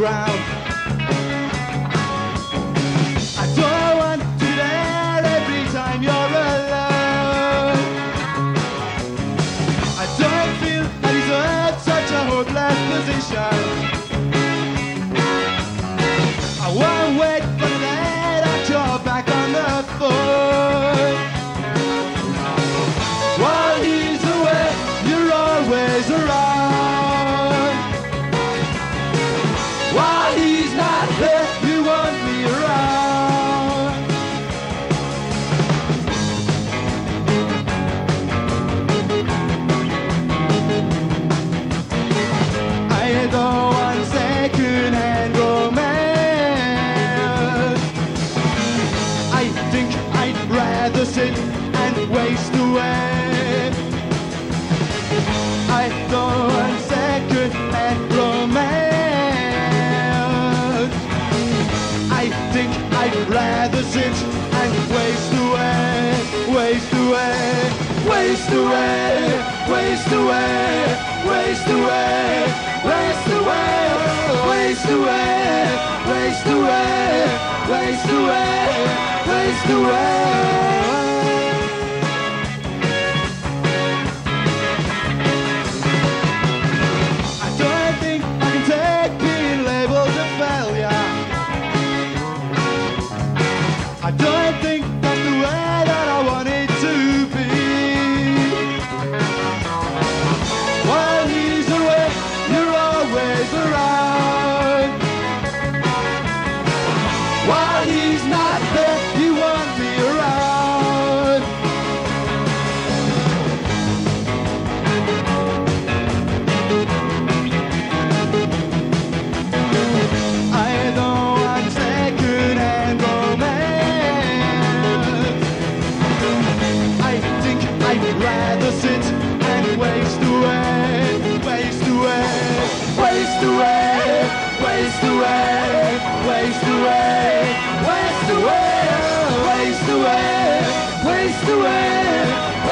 I don't want to be there every time you're alone. I don't feel I deserve such a hopeless position. rather sit and waste away, waste away, waste away, waste away, waste away, waste away, waste away, waste away, waste away, waste away. I died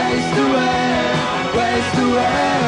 waste away, waste away.